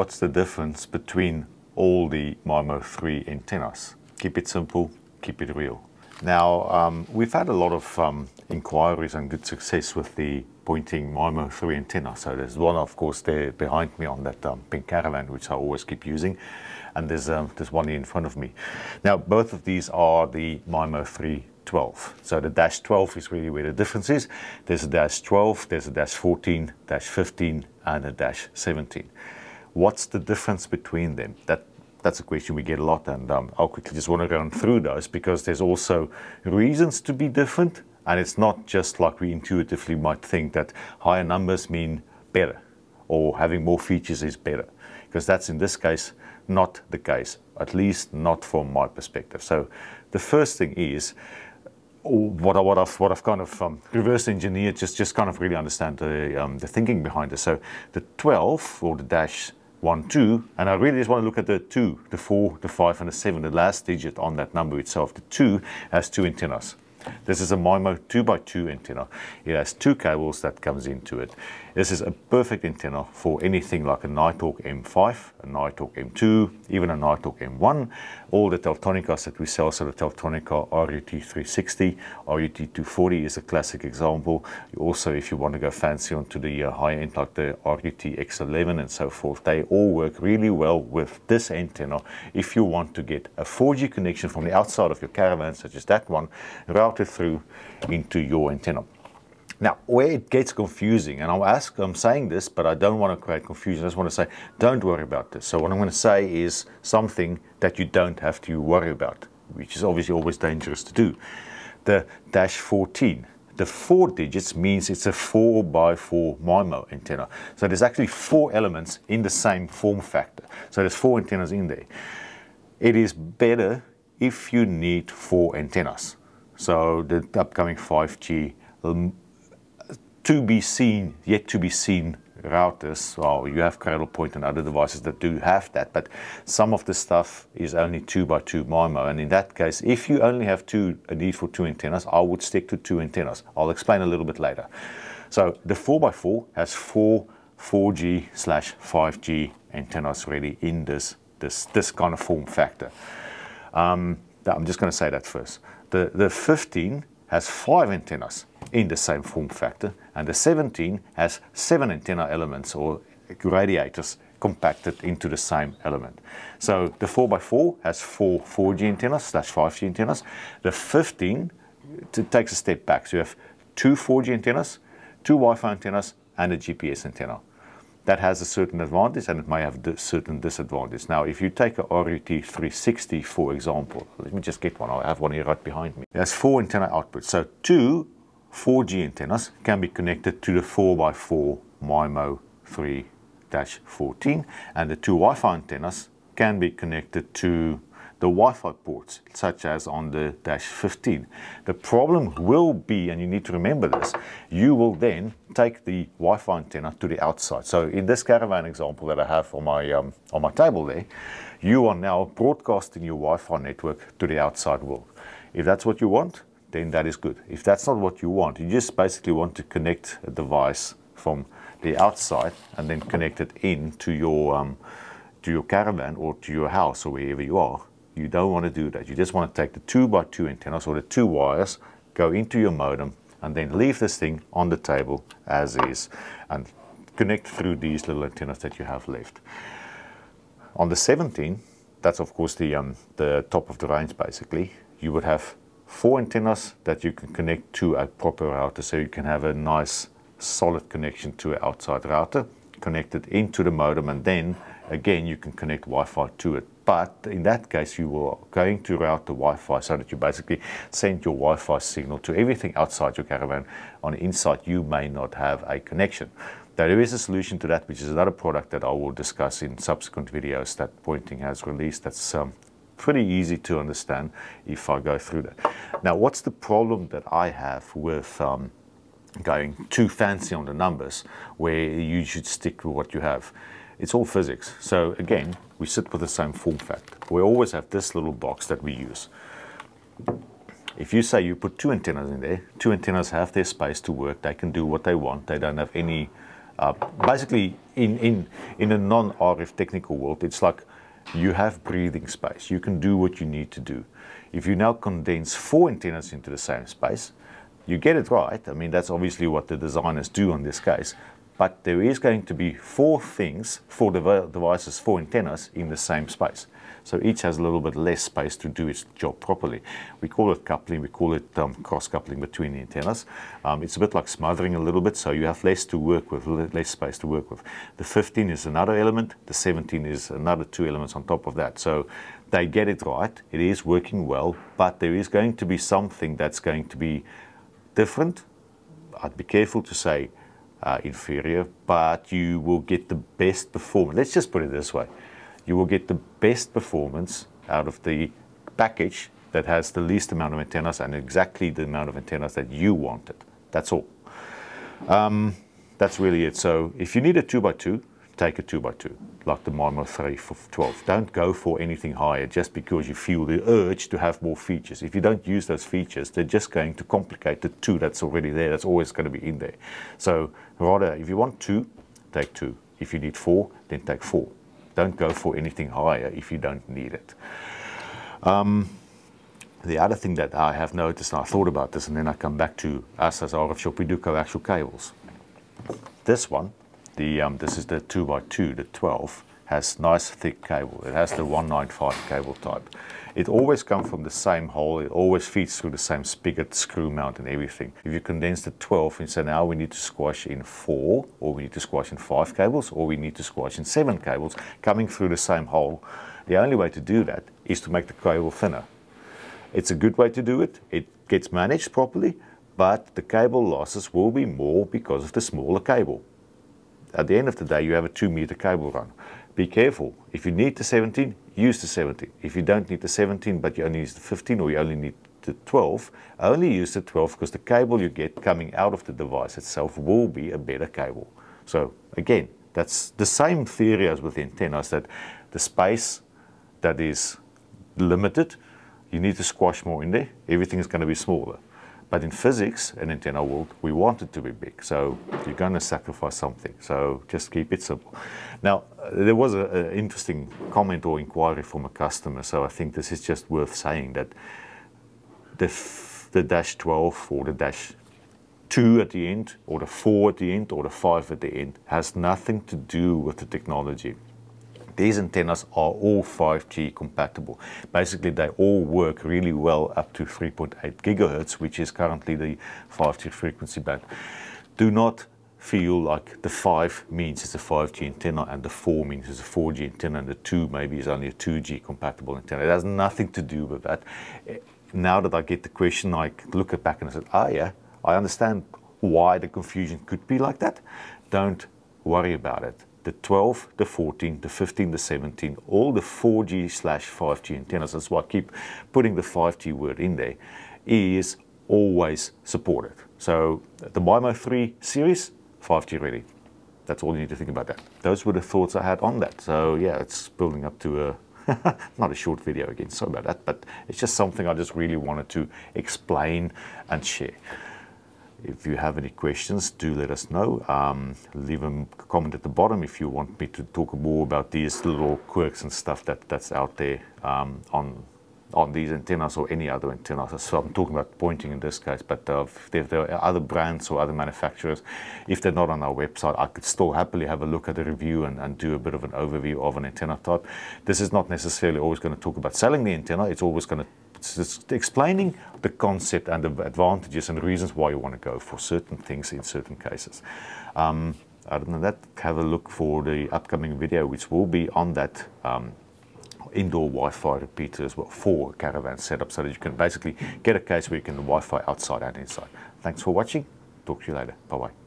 what's the difference between all the MIMO 3 antennas? Keep it simple, keep it real. Now, um, we've had a lot of um, inquiries and good success with the Poynting MIMO 3 antenna. So there's one, of course, there behind me on that um, pink caravan, which I always keep using. And there's, um, there's one in front of me. Now, both of these are the MIMO 3 12. So the dash 12 is really where the difference is. There's a dash 12, there's a dash 14, dash 15, and a dash 17. What's the difference between them? That that's a question we get a lot, and um, I'll quickly just want to run through those because there's also reasons to be different, and it's not just like we intuitively might think that higher numbers mean better or having more features is better, because that's in this case not the case, at least not from my perspective. So the first thing is what, I, what, I've, what I've kind of um, reverse engineered, just, just kind of really understand the, um, the thinking behind it. So the 12 or the dash 1, 2, and I really just want to look at the 2, the 4, the 5, and the 7, the last digit on that number itself. The 2 has two antennas. This is a MIMO 2x2 antenna. It has two cables that comes into it. This is a perfect antenna for anything like a Nighthawk M5, a Nighthawk M2, even a Nighthawk M1. All the Teltonikas that we sell, so the Teltonika RUT360, RUT240 is a classic example. Also, if you want to go fancy onto the uh, high end like the RUT-X11 and so forth, they all work really well with this antenna if you want to get a 4G connection from the outside of your caravan, such as that one, routed through into your antenna. Now, where it gets confusing, and I'll ask, I'm saying this, but I don't want to create confusion. I just want to say, don't worry about this. So what I'm going to say is something that you don't have to worry about, which is obviously always dangerous to do. The dash 14, the four digits means it's a 4 by 4 MIMO antenna. So there's actually four elements in the same form factor. So there's four antennas in there. It is better if you need four antennas. So the upcoming 5G um, to be seen, yet to be seen routers, well, you have Cradlepoint and other devices that do have that, but some of the stuff is only 2 by 2 MIMO, and in that case, if you only have two, a need for two antennas, I would stick to two antennas. I'll explain a little bit later. So the 4x4 has four 4G slash 5G antennas ready in this, this, this kind of form factor. Um, I'm just going to say that first. The, the 15 has five antennas in the same form factor, and the 17 has seven antenna elements or radiators compacted into the same element. So the 4x4 has four 4G antennas slash 5G antennas. The 15 takes a step back. So you have two 4G antennas, two Wi-Fi antennas, and a GPS antenna. That has a certain advantage and it may have a certain disadvantage. Now, if you take a RUT360, for example, let me just get one. I have one here right behind me. Has four antenna outputs. So two 4G antennas can be connected to the 4x4 MIMO 3-14 and the two Wi-Fi antennas can be connected to the Wi-Fi ports, such as on the Dash 15. The problem will be, and you need to remember this, you will then take the Wi-Fi antenna to the outside. So in this caravan example that I have on my, um, on my table there, you are now broadcasting your Wi-Fi network to the outside world. If that's what you want, then that is good. If that's not what you want, you just basically want to connect a device from the outside and then connect it in to your, um, to your caravan or to your house or wherever you are. You don't want to do that. You just want to take the 2 by 2 antennas or the two wires, go into your modem, and then leave this thing on the table as is and connect through these little antennas that you have left. On the 17, that's of course the, um, the top of the range basically, you would have four antennas that you can connect to a proper router. So you can have a nice solid connection to an outside router connected into the modem and then again you can connect Wi-Fi to it. But in that case you are going to route the Wi-Fi so that you basically send your Wi-Fi signal to everything outside your caravan. On the inside you may not have a connection. There is a solution to that which is another product that I will discuss in subsequent videos that Poynting has released that's um, pretty easy to understand if I go through that. Now, what's the problem that I have with um, going too fancy on the numbers where you should stick with what you have? It's all physics. So again, we sit with the same form factor. We always have this little box that we use. If you say you put two antennas in there, two antennas have their space to work, they can do what they want, they don't have any Uh, basically, in, in, in a non-RF technical world, it's like you have breathing space. You can do what you need to do. If you now condense four antennas into the same space, you get it right. I mean, that's obviously what the designers do in this case. But there is going to be four things, four devices, four antennas in the same space. So each has a little bit less space to do its job properly. We call it coupling, we call it um, cross-coupling between the antennas. Um, it's a bit like smothering a little bit, so you have less to work with, less space to work with. The 15 is another element, the 17 is another two elements on top of that. So they get it right, it is working well, but there is going to be something that's going to be different. I'd be careful to say uh, inferior, but you will get the best performance. Let's just put it this way you will get the best performance out of the package that has the least amount of antennas and exactly the amount of antennas that you wanted. That's all. Um, that's really it. So if you need a 2x2, take a 2x2, like the MIMO 3 for 12. Don't go for anything higher just because you feel the urge to have more features. If you don't use those features, they're just going to complicate the two that's already there, that's always going to be in there. So rather, if you want two, take two. If you need four, then take four. Don't go for anything higher if you don't need it. Um, the other thing that I have noticed, and I thought about this, and then I come back to us as RF Shop, we do coaxial cables. This one, the um, this is the 2x2, the 12, has nice thick cable. It has the 195 cable type. It always comes from the same hole. It always feeds through the same spigot, screw mount and everything. If you condense the 12 and say now we need to squash in four, or we need to squash in five cables, or we need to squash in seven cables coming through the same hole, the only way to do that is to make the cable thinner. It's a good way to do it. It gets managed properly, but the cable losses will be more because of the smaller cable. At the end of the day, you have a two meter cable run be careful. If you need the 17, use the 17. If you don't need the 17, but you only use the 15 or you only need the 12, only use the 12 because the cable you get coming out of the device itself will be a better cable. So again, that's the same theory as with antennas that the space that is limited, you need to squash more in there. Everything is going to be smaller. But in physics and antenna world, we want it to be big. So you're going to sacrifice something. So just keep it simple. Now, there was an interesting comment or inquiry from a customer. So I think this is just worth saying that the, the dash 12 or the dash 2 at the end or the 4 at the end or the 5 at the end has nothing to do with the technology. These antennas are all 5G compatible. Basically, they all work really well up to 3.8 gigahertz, which is currently the 5G frequency band. Do not feel like the 5 means it's a 5G antenna and the 4 means it's a 4G antenna and the 2 maybe is only a 2G compatible antenna. It has nothing to do with that. Now that I get the question, I look at back and I said, ah yeah, I understand why the confusion could be like that. Don't worry about it the 12, the 14, the 15, the 17, all the 4G slash 5G antennas, that's why I keep putting the 5G word in there, is always supported. So the MIMO 3 series, 5G ready. That's all you need to think about that. Those were the thoughts I had on that. So yeah, it's building up to a not a short video again, sorry about that, but it's just something I just really wanted to explain and share. If you have any questions, do let us know. Um, leave a comment at the bottom if you want me to talk more about these little quirks and stuff that, that's out there um, on on these antennas or any other antennas. So I'm talking about Poynting in this case, but uh, if there are other brands or other manufacturers, if they're not on our website, I could still happily have a look at the review and, and do a bit of an overview of an antenna type. This is not necessarily always going to talk about selling the antenna. It's always going to it's explaining the concept and the advantages and reasons why you want to go for certain things in certain cases. Um, other than that, have a look for the upcoming video, which will be on that um, indoor Wi-Fi repeater as well for caravan setup, so that you can basically get a case where you can Wi-Fi outside and inside. Thanks for watching. Talk to you later. Bye bye.